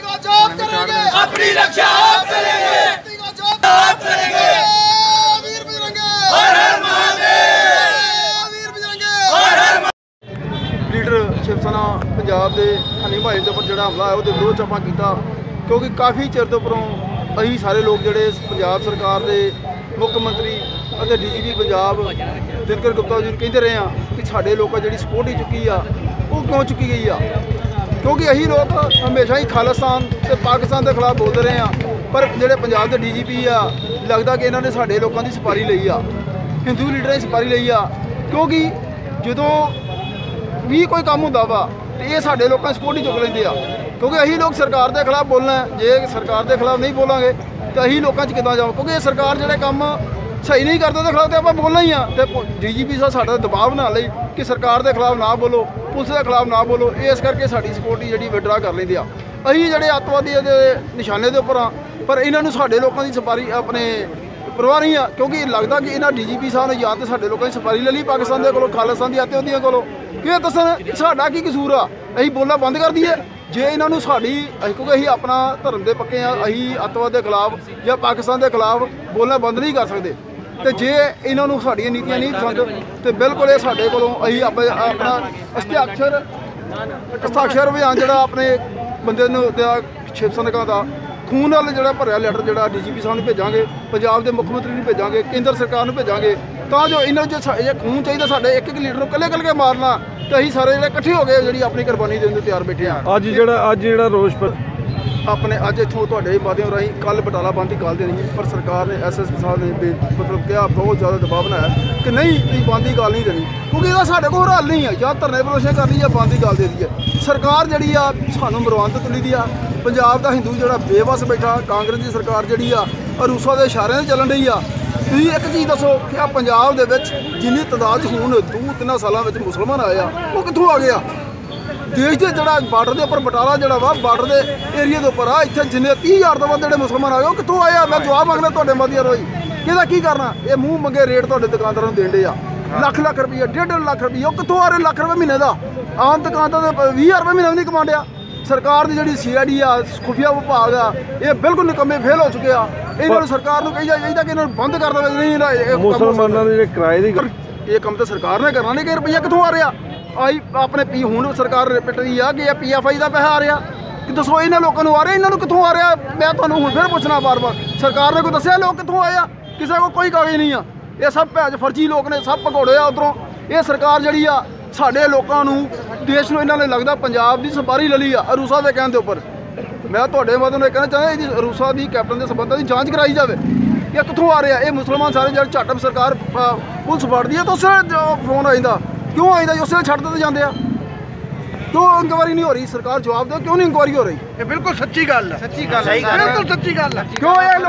अपनी रक्षा आप करेंगे आप करेंगे वीर बजरंगे हर हर महादेव वीर बजरंगे हर हर ਲੀਡਰ ਸ਼ਿਵ ਸੈਨਾ ਪੰਜਾਬ ਦੇ ਹਨੀ ਭਾਈ ਦੇ ਉੱਪਰ ਜਿਹੜਾ ਹਮਲਾ ਹੈ ਉਹਦੇ ਵਿਰੋਧ 'ਚ ਆਪਾਂ ਕੀਤਾ ਕਿਉਂਕਿ ਕਾਫੀ ਚਿਰ ਤੋਂ ਉੱਪਰੋਂ ਅਸੀਂ ਸਾਰੇ ਲੋਕ ਜਿਹੜੇ ਇਸ ਪੰਜਾਬ ਸਰਕਾਰ ਦੇ ਮੁੱਖ ਮੰਤਰੀ ਅਤੇ ਡੀਜੀਪੀ ਪੰਜਾਬ ਦਿਨਕਰ ਗੁਪਤਾ ਜੀ ਨੂੰ ਕਹਿੰਦੇ ਰਹੇ ਆ ਕਿ ਸਾਡੇ ਲੋਕਾਂ ਜਿਹੜੀ ਸਪੋਰਟ ਹੀ ਚੁੱਕੀ ਆ ਉਹ ਕਿਉਂ ਚੁੱਕੀ ਗਈ ਆ ਕਿਉਂਕਿ ਅਸੀਂ ਲੋਕ ਹਮੇਸ਼ਾ ਹੀ ਖਾਲਿਸਤਾਨ ਤੇ ਪਾਕਿਸਤਾਨ ਦੇ ਖਿਲਾਫ ਬੋਲਦੇ ਰਹੇ ਆ ਪਰ ਜਿਹੜੇ ਪੰਜਾਬ ਦੇ ਡੀਜੀਪੀ ਆ, ਲੱਗਦਾ ਕਿ ਇਹਨਾਂ ਨੇ ਸਾਡੇ ਲੋਕਾਂ ਦੀ ਸਪਾਰੀ ਲਈ ਆ। ਹਿੰਦੂ ਲੀਡਰਾਂ ਦੀ ਸਪਾਰੀ ਲਈ ਆ। ਕਿਉਂਕਿ ਜਦੋਂ ਵੀ ਕੋਈ ਕੰਮ ਹੁੰਦਾ ਵਾ, ਤੇ ਇਹ ਸਾਡੇ ਲੋਕਾਂ ਦੀ ਸਪੋਰਟ ਹੀ ਚੁੱਕ ਲੈਂਦੇ ਆ। ਕਿਉਂਕਿ ਅਸੀਂ ਲੋਕ ਸਰਕਾਰ ਦੇ ਖਿਲਾਫ ਬੋਲਣਾ ਜੇ ਸਰਕਾਰ ਦੇ ਖਿਲਾਫ ਨਹੀਂ ਬੋਲਾਂਗੇ, ਤਾਂ ਅਸੀਂ ਲੋਕਾਂ 'ਚ ਕਿੱਦਾਂ ਜਾਓ ਕਿਉਂਕਿ ਇਹ ਸਰਕਾਰ ਜਿਹੜੇ ਕੰਮ ਸਹੀ ਨਹੀਂ ਕਰਦੇ, ਉਹਦੇ ਖਿਲਾਫ ਤੇ ਆਪਾਂ ਬੋਲਣਾ ਹੀ ਆ। ਤੇ ਡੀਜੀਪੀ ਸਾਹਿਬ ਸਾਡਾ ਦਬਾਅ ਬਣਾ ਲਈ ਕਿ ਸਰਕਾਰ ਦੇ ਖਿਲਾਫ ਨਾ ਬੋਲੋ। ਪੁਲਿਸ ਦੇ ਖਿਲਾਫ ਨਾ ਬੋਲੋ। ਇਸ ਕਰਕੇ ਸਾਡੀ ਸਪੋਰਟ ਜਿਹੜੀ ਵਿਡਰਾ ਕਰ ਲੈਂਦੇ ਆ। ਅਸੀਂ ਜਿਹੜੇ ਅੱਤਵਾਦੀਆਂ ਦੇ ਨਿਸ਼ਾਨੇ ਦੇ ਉੱਪਰ ਆ, ਪਰ ਇਹਨਾਂ ਨੂੰ ਸਾਡੇ ਲੋਕਾਂ ਦੀ ਸਪਾਰੀ ਆਪਣੇ ਪਰਵਾਹ ਨਹੀਂ ਆ, ਕਿਉਂਕਿ ਲੱਗਦਾ ਕਿ ਇਹਨਾਂ ਡੀਜੀਪੀ ਸਾਹਿਬ ਨੇ ਜਾਂ ਤੇ ਸਾਡੇ ਲੋਕਾਂ ਦੀ ਸਫਾਰੀ ਲੈ ਲਈ, ਪਾਕਿਸਤਾਨ ਦੇ ਕੋਲੋਂ, ਖਾਲਿਸਤਾਨ ਦੀ ਅੱਤਵਾਦੀਆਂ ਕੋਲੋਂ। ਕਿ ਇਹ ਦੱਸਣ, ਸਾਡਾ ਕੀ ਕਸੂਰ ਆ? ਅਸੀਂ ਬੋਲਣਾ ਬੰਦ ਕਰ ਦਈਏ। ਜੇ ਇਹਨਾਂ ਨੂੰ ਸਾਡੀ ਕਿਉਂਕਿ ਅਸੀਂ ਆਪਣਾ ਧਰਮ ਦੇ ਪੱਕੇ ਆ, ਅਸੀਂ ਅੱਤਵਾਦ ਦੇ ਖਿਲਾਫ ਜਾਂ ਪਾਕਿਸਤਾਨ ਦੇ ਖਿਲਾਫ ਬੋਲਣਾ ਬੰਦ ਨਹੀਂ ਕਰ ਸਕਦੇ। ਤੇ ਜੇ ਇਹਨਾਂ ਨੂੰ ਸਾਡੀਆਂ ਨੀਤੀਆਂ ਨਹੀਂ ਪਸੰਦ ਤੇ ਬਿਲਕੁਲ ਇਹ ਸਾਡੇ ਕੋਲੋਂ ਅਸੀਂ ਆਪ- ਆਪਣਾ ਹਸਤਾਖਰ ਹਸਤਾਖਰ ਅਭਿਆਨ ਜਿਹੜਾ ਆਪਣੇ ਬੰਦੇ ਨੂੰ ਦਿਆ ਸ਼ਿਵ ਸੈਨਿਕਾਂ ਦਾ ਖੂਨ ਨਾਲ ਜਿਹੜਾ ਭਰਿਆ ਲੈਟਰ ਜਿਹੜਾ ਡੀਜੀਪੀ ਸਾਹਿਬ ਨੂੰ ਭੇਜਾਂਗੇ, ਪੰਜਾਬ ਦੇ ਮੁੱਖ ਮੰਤਰੀ ਨੂੰ ਭੇਜਾਂਗੇ, ਕੇਂਦਰ ਸਰਕਾਰ ਨੂੰ ਭੇਜਾਂਗੇ, ਤਾਂ ਜੋ ਇਹਨਾਂ ਨੂੰ ਜੇ ਜੇ ਖੂਨ ਚਾਹੀਦਾ ਸਾਡੇ ਇੱਕ ਇੱਕ ਲੀਡਰ ਨੂੰ ਇਕੱਲੇ ਇਕੱਲੇ ਮਾਰਨਾ ਤੇ ਅਸੀਂ ਸਾਰੇ ਜਿਹੜੇ ਇਕੱਠੇ ਹੋ ਗਏ ਜਿਹੜੀ ਆਪਣੀ ਕੁਰਬਾਨੀ ਦੇਣ ਨੂੰ ਤਿਆਰ ਬੈਠੇ ਆ ਅੱਜ ਜਿਹੜਾ ਅੱਜ ਜਿਹੜਾ ਰੋਸ ਆਪਣੇ ਅੱਜ ਇੱਥੋਂ ਤੁਹਾਡੇ ਮਾਧਿਅਮ ਰਾਹੀਂ ਕੱਲ ਬਟਾਲਾ ਬੰਦ ਦੀ ਕਾਲ ਦੇਣੀ ਸੀ ਪਰ ਸਰਕਾਰ ਨੇ ਐਸਐਸਪੀ ਸਾਹਿਬ ਨੇ ਬੇ- ਮਤਲਬ ਕਿਹਾ, ਬਹੁਤ ਜ਼ਿਆਦਾ ਦਬਾਅ ਬਣਾਇਆ ਕਿ ਨਹੀਂ ਤੁਸੀਂ ਬੰਦ ਦੀ ਗੱਲ ਨਹੀਂ ਦੇਣੀ, ਕਿਉਂਕਿ ਇਹਦਾ ਸਾਡੇ ਕੋਲ ਹੋਰ ਹੱਲ ਨਹੀਂ ਆ, ਜਾਂ ਧਰਨੇ ਪ੍ਰਦਰਸ਼ਨ ਲਈ ਜਾਂ ਬੰਦ ਦੀ ਗੱਲ ਦੇ ਦਈਏ। ਸਰਕਾਰ ਜਿਹੜੀ ਆ, ਸਾਨੂੰ ਮਰਵਾਉਣ ਤੁਲੀ ਦੀ ਆ। ਪੰਜਾਬ ਦਾ ਹਿੰਦੂ ਜਿਹੜਾ ਬੇਵਸ ਬੈਠਾ, ਕਾਂਗਰਸ ਦੀ ਸਰਕਾਰ ਜਿਹੜੀ ਆ ਰੂਸਾ ਦੇ ਇਸ਼ਾਰਿਆਂ 'ਤੇ ਚੱਲਣ ਰਹੀ ਆ। ਤੁਸੀਂ ਇੱਕ ਚੀਜ਼ ਦੱਸੋ ਕਿ ਆ ਪੰਜਾਬ ਦੇ ਵਿੱਚ ਜਿੰਨੀ ਤਾਦਾਦ 'ਚ ਹੁਣ ਦੋ ਤਿੰਨਾਂ ਸਾਲਾਂ ਵਿੱਚ ਮੁਸਲਮਾਨ ਆਏ ਆ, ਉਹ ਕਿੱਥੋਂ ਆ ਗਿਆ ਦੇਸ਼ ਦੇ ਜਿਹੜਾ ਬਾਰਡਰ ਦੇ ਉੱਪਰ ਬਟਾਲਾ ਜਿਹੜਾ ਵਾ ਬਾਰਡਰ ਦੇ ਏਰੀਆ ਦੇ ਉੱਪਰ ਆ ਇੱਥੇ ਜਿੰਨੇ 30000 ਤੋਂ ਵੱਧ ਜਿਹੜੇ ਮੁਸਲਮਾਨ ਆ ਗਏ ਉਹ ਕਿੱਥੋਂ ਆਏ ਆ? ਮੈਂ ਜਵਾਬ ਮੰਗਦਾ ਤੁਹਾਡੇ ਮਧਿਆ ਰੋਈ ਕਿਹਦਾ ਕੀ ਕਰਨਾ? ਇਹ ਮੂੰਹ ਮੰਗੇ ਰੇਟ ਤੁਹਾਡੇ ਦੁਕਾਨਦਾਰਾਂ ਨੂੰ ਦੇਣ ਦੇ ਆ। ਲੱਖ ਲੱਖ ਰੁਪਈਆ ਡੇਢ ਡੇਢ ਲੱਖ ਰੁਪਈਆ ਉਹ ਕਿੱਥੋਂ ਆ ਰਹੇ ਲੱਖ ਰੁਪਏ ਮਹੀਨੇ ਦਾ? ਆਮ ਦੁਕਾਨਦਾਰ ਦੇ 20000 ਰੁਪਏ ਮਹੀਨੇ ਵੀ ਨਹੀਂ ਕਮਾਉਂਦਿਆ ਸਰਕਾਰ ਦੀ ਜਿਹੜੀ ਸੀਆਈਡੀ ਆ ਖੁਫੀਆ ਵਿਭਾਗ ਆ ਇਹ ਬਿਲਕੁਲ ਨਿਕੰਮੇ ਫੇਲ ਹੋ ਚੁੱਕੇ ਆ। ਇਹਨਾਂ ਨੂੰ ਸਰਕਾਰ ਨੂੰ ਕਹੀਦਾ ਚਾਹੀਦਾ ਕਿ ਇਹਨਾਂ ਨੂੰ ਬੰਦ ਕਰ ਦੇਵੇ ਨਹੀਂ। ਮੁਸਲਮਾਨਾਂ ਦੇ ਜਿਹੜੇ ਕਿਰਾਏ ਦੀ ਇਹ ਕੰਮ ਤਾਂ ਸਰਕਾਰ ਨੇ ਕਰਨਾ ਨਹੀਂ ਕਿ ਰੁਪਈਆ ਕਿੱਥੋਂ ਆ ਰਿਹਾ? ਆਈ ਆਪਣੇ ਪੀ ਹੁਣ ਸਰਕਾਰ ਰਿਪੀਟ ਰਹੀ ਆ ਕਿ ਇਹ ਪੀਐਫਆਈ ਦਾ ਪੈਸਾ ਆ ਰਿਹਾ। ਕਿ ਦੱਸੋ ਇਹਨਾਂ ਲੋਕਾਂ ਨੂੰ ਆ ਰਿਹਾ, ਇਹਨਾਂ ਨੂੰ ਕਿੱਥੋਂ ਆ ਰਿਹਾ? ਮੈਂ ਤੁਹਾਨੂੰ ਹੁਣ ਫਿਰ ਪੁੱਛਣਾ ਬਾਰ-ਬਾਰ ਸਰਕਾਰ ਨੇ ਕੋਈ ਦੱਸਿਆ ਲੋਕ ਕਿੱਥੋਂ ਆਏ ਆ? ਕਿਸੇ ਕੋਲ ਕੋਈ ਕਾਗਜ਼ ਨਹੀਂ ਆ। ਇਹ ਸਭ ਭੈਜ ਫਰਜੀ ਲੋਕ ਨੇ, ਸਭ ਭਗੌੜੇ ਆ ਉਧਰੋਂ। ਇਹ ਸਰਕਾਰ ਜਿਹੜੀ ਆ, ਸਾਡੇ ਲੋਕਾਂ ਨੂੰ, ਦੇਸ਼ ਨੂੰ ਇਹਨਾਂ ਨੇ ਲੱਗਦਾ ਪੰਜਾਬ ਦੀ ਸਪਾਰੀ ਲਲੀ ਆ, ਅਰੂਸਾ ਦੇ ਕਹਿਣ ਦੇ ਉੱਪਰ। ਮੈਂ ਤੁਹਾਡੇ ਮਦਦ ਨੂੰ ਇਹ ਕਹਿਣਾ ਚਾਹੁੰਦਾ, ਇਹਦੀ ਰੂਸਾ ਦੀ ਕੈਪਟਨ ਦੇ ਸੰਬੰਧਾਂ ਦੀ ਜਾਂਚ ਕਰਾਈ ਜਾਵੇ। ਇਹ ਕਿੱਥੋਂ ਆ ਰਿਹਾ? ਇਹ ਮੁਸਲਮਾਨ ਸਾਰੇ ਜਿਹੜੇ ਝੱਟ ਸਰਕਾਰ ਪੁਲਿਸ ਫੜਦੀ ਹੈ ਤਾਂ ਉਸੇ ਫੋਨ ਆ ਕਿਉਂ ਆ ਜਾਂਦਾ ਜੀ? ਉਸੇ ਵੇਲੇ ਛੱਡ ਦਿੱਤੇ ਜਾਂਦੇ ਆ? ਕਿਉਂ ਇਨਕੁਆਰੀ ਨਹੀਂ ਹੋ ਰਹੀ? ਸਰਕਾਰ ਜਵਾਬ ਦਿਓ ਕਿਉਂ ਨਹੀਂ ਇਨਕੁਆਰੀ ਹੋ ਰਹੀ? ਇਹ ਬਿਲਕੁਲ ਸੱਚੀ ਗੱਲ ਹੈ। ਸੱਚੀ ਗੱਲ ਹੈ ਬਿਲਕੁਲ ਸੱਚੀ ਗੱਲ ਹੈ। ਕਿਉਂ ਇਹ